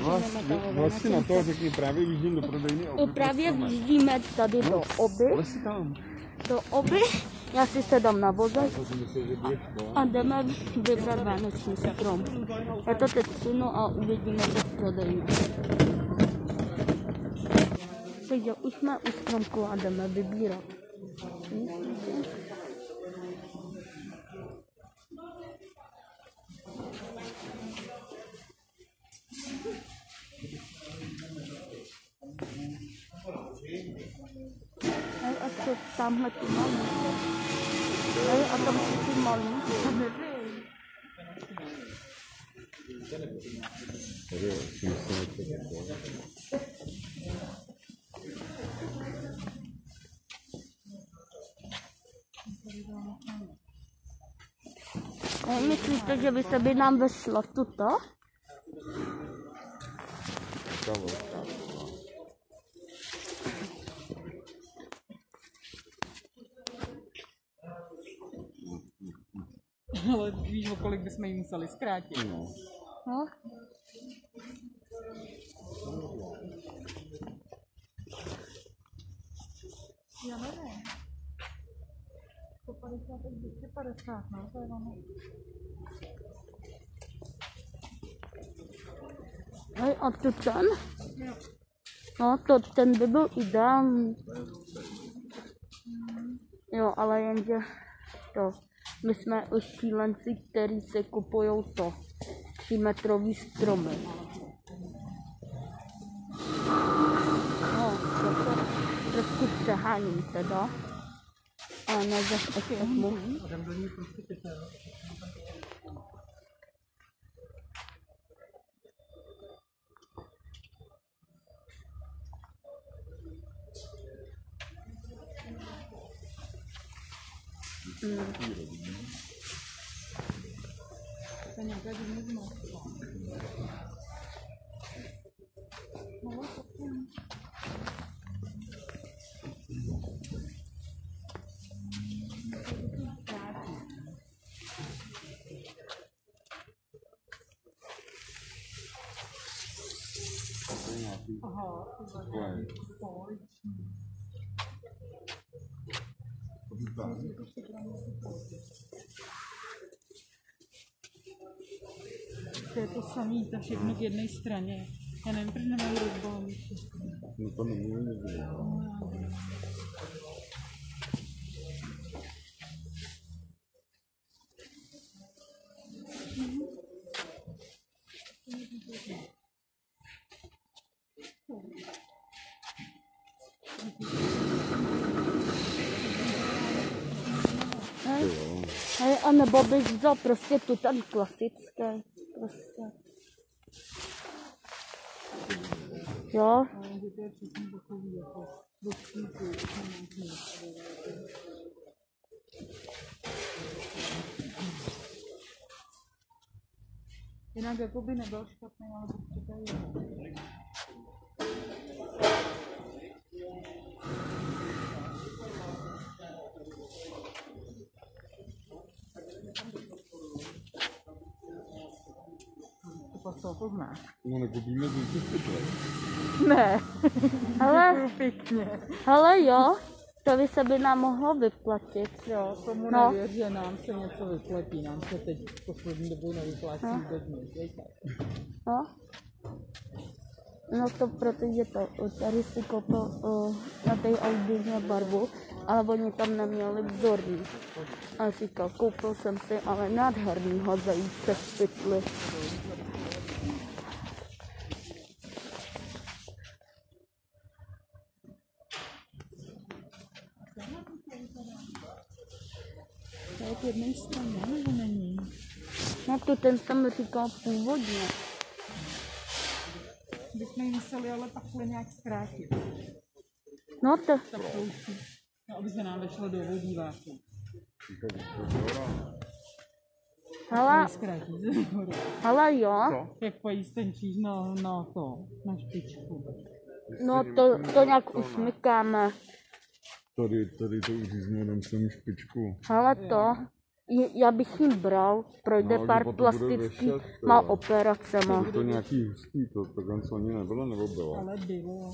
Vlastně, vlastně na to řekni, právě výjíždím do prodejny. I právě vjíždíme tady do oby, si tam. do oby, já si sedám na vozek To budeš škola. a jdeme vybrat vánoční strom. Já to teď přinu a uvidíme se v prodejně. Takže už jsme u stromku a jdeme vybírat. Hej, a co tamhle ty malý? A tam jsou ty malý? Tady si to. Hej, myslíte, že by se by nám vešlo tuto? Ta velká. Ale víš, o kolik bychom ji museli zkrátit. No. No. Já nevím. 150 až 250, no, to je ono. Hej, a tu ten? No, to ten by byl ideální. Jo, ale jenže to, my jsme už šílenci, který se kupují to, třímetrový stromy. No, to se trošku přeháním teda. 嗯，咱俩在这没怎么好话，好，就这样。嗯，这个是啥子？这样子。啊哈，对。To je to samý, to všechno k jedné straně. Já nevím, proč nemají rozbalový No to nemůžu nikdy. Hej, Jo. hej, a nebo bych vzal prostě tu ten klasické. Prostě. Jo, Jinak jako by nebyl špatný, ale to je pak to poznáš. No nekupíme z. Ne, ale, pěkně. ale jo, to by se by nám mohlo vyplatit. Jo, tomu No. nevěř, že nám se něco vyplatí. Nám se teď v poslední dobou nevyplatí No. vůbec nic. No. No to protože to, tady si koupil uh, na té Audině barvu, ale oni tam neměli vzorní. A říkal, koupil jsem si ale nádhernýho zajíce z pytly. Je k jedné straně, nebo není? No to ten jsem říkal původně. Bychom ji museli ale takhle nějak zkrátit. No to, Tak trošku. No, aby se nám vešlo do vodíváku. hele, Zkrátit. hele jo, Jak pojíst ten číž na, na to, na špičku. no to, to nějak usmykáme. Tady, tady to uříznu, dám sem špičku. Hele to, já bych ním bral, projde No, pár plastických, to má jo. operacema. Je to nějaký hustý, to takhle co ani nebylo, nebo bylo? Ale bylo.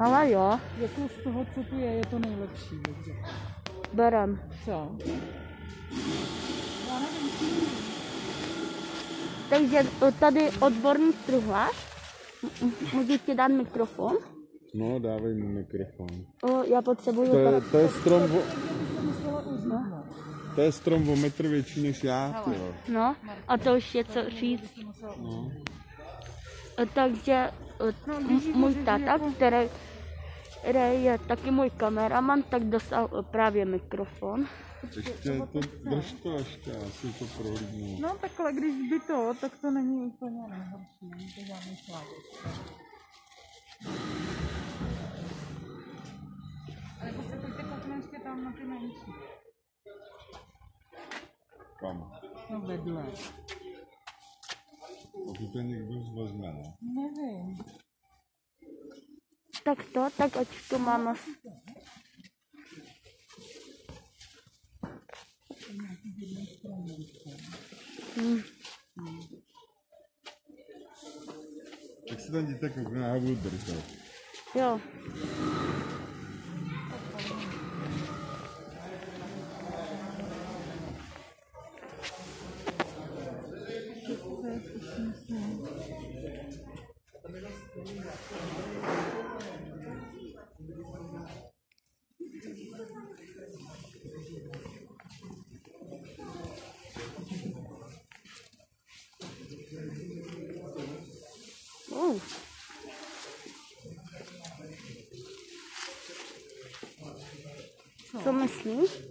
Ale jo, Jako z toho, co tu je, je to nejlepší. berem. Co? Takže eh, tady odborný truhlář, můžu ti dát mikrofon? No, dávej mu mikrofon. O, já potřebuju To je, to je strom o, Musela uříznout. to je strom o metr větší než já, ty jo. No, a to už je co říct. No. Takže eh, m- můj táta, který, který je taky můj kameraman, tak dostal eh, právě mikrofon. Ještě to, drž to ještě, já si to prohlídnu. No takhle, když by to, tak to není úplně nejhorší. Není to žádný. Ale jako se pojďte kouknout ještě tam na ty menší. Kam? No vedle. A tu to někdo zvezme, ne? Nevím. Tak to, tak ať to máme. Hmm. Co myslíš?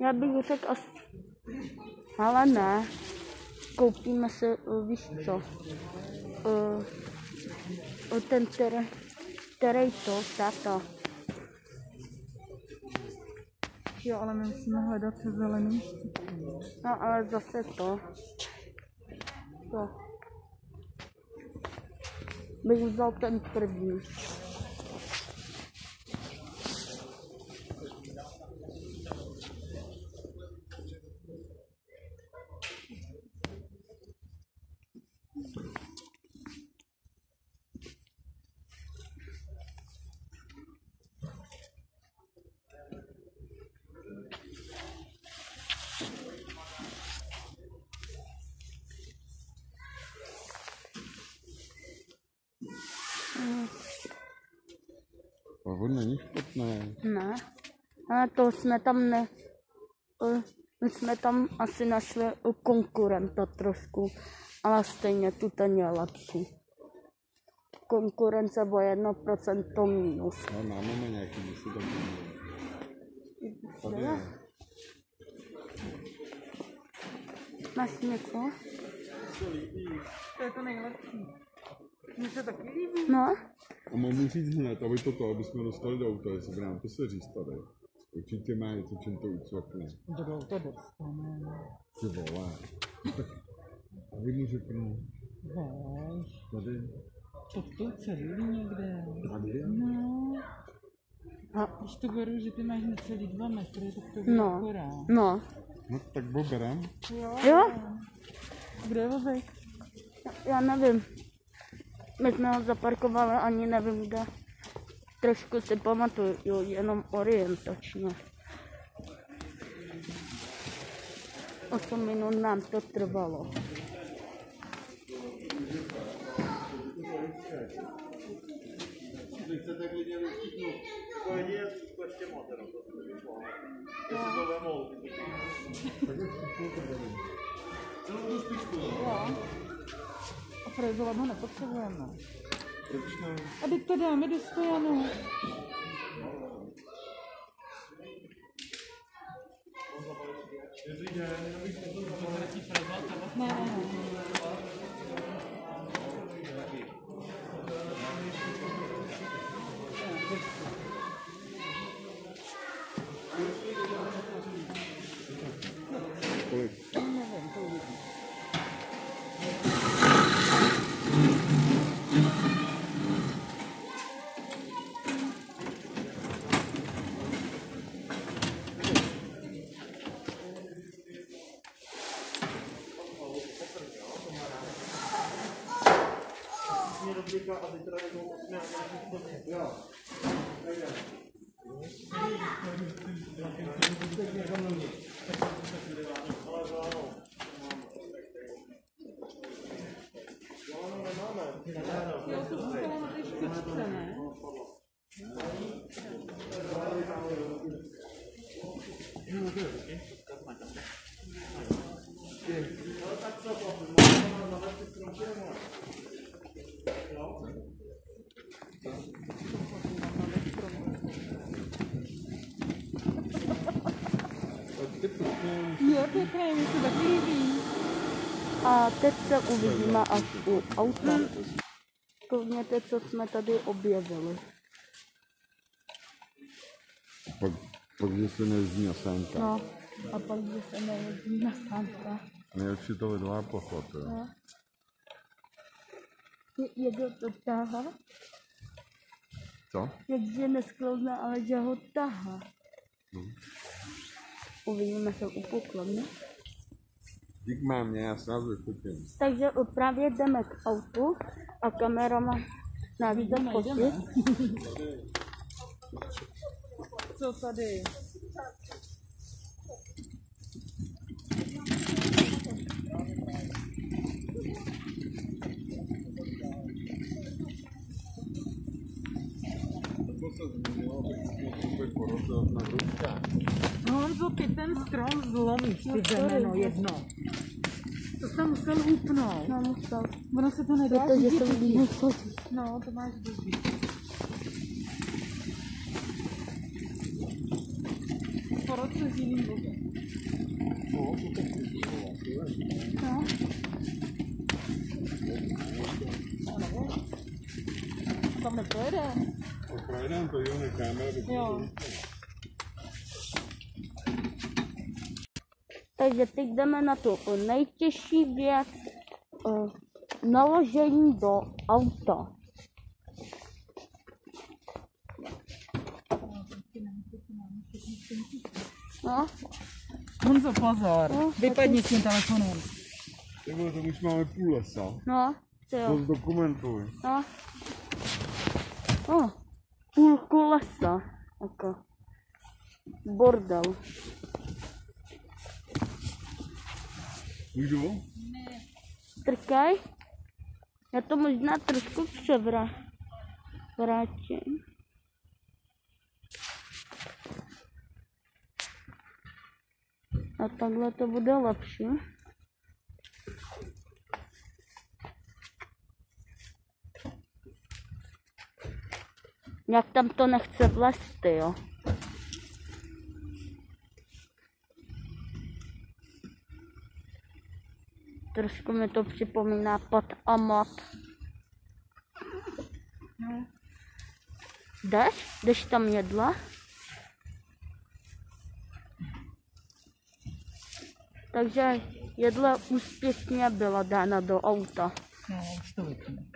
Já bych řekl asi... Ale ne. Koupíme se, eh, víš co, uh, ten, který, který to, táta. Jo, ale my musíme hledat se zeleným štítem. No ale zase to. To. Bych vzal ten první. A on není špatný. Ne. Ale to jsme tam ne... My jsme tam asi našli konkurenta trošku, ale stejně tu ten je lepší. Konkurence o 1% minus. No, máme nějaký, si tam Tady je. Máš něco? To je to nejlepší. Mně se taky líbí. No, A mám mu říct hned, aby to to, aby jsme dostali do auta, jestli by nám to se říct tady. Určitě má něco, čím to ucvakne. Do to dostane. Ty vole. A vy mu řeknu, Víš, tady, pod tou celý někde. tady. No, a, když to beru, že ty máš necelý dva metry, tak to bude no, akorát. no. No tak bo berem. Jo? Kde je vozek? Já nevím. My jsme ho zaparkovali, ani nevím kde. Trošku si pamatuju, jo, jenom orientačně. Osm minut nám to trvalo. A frezovat ho nepotřebujeme. Proč ne? A teď to dáme do stojanu. Ne, ne, ne. Jo, to zůstalo na té špičce, A teď se uvidíme až u auta. Koukněte, co jsme tady objevili. Pak, pak že se nejezdí na sánka. No, a pak, že se nejezdí na sánka. Nejlepší to lidová pochod, jo. No. Je, je to tahá? Co? Takže nesklouzne, ale že ho tahá. Uvidíme se u poklonu. Dík mámě, já se nás vyfotím. Takže právě jdeme k autu a kamera má nás jde fotit. Co tady? Na. No, Honzo, ty ten strom zlomíš, No, ty sorry. zemeno jedno. To jsem musel upnout. No, musel. Ono se to nedá Protože řídit. jsem líbí fotit. No, to máš dobrý. Po roce s jiným vozem. No. Tam neprojede. Projedám to, jo, necháme, aby Jo. Takže teď jdeme na tu nejtěžší věc, eh, naložení do auta. No, Honzo, pozor. No, Vypadni s tím telefonem. Ty vole, to už máme půl lesa. no, ty To jo, zdokumentuj. no. No, půlku lesa, jako. Bordel. Můžu? Trkaj. Já to možná trošku převra... vrátím. A takhle to bude lepší. Jak tam to nechce vlést, ty jo. Trošku mi to připomíná pod a mat. No. Jdeš? Jdeš tam jedla? Takže jedla úspěšně byla dána do auta. No, už to vypnu.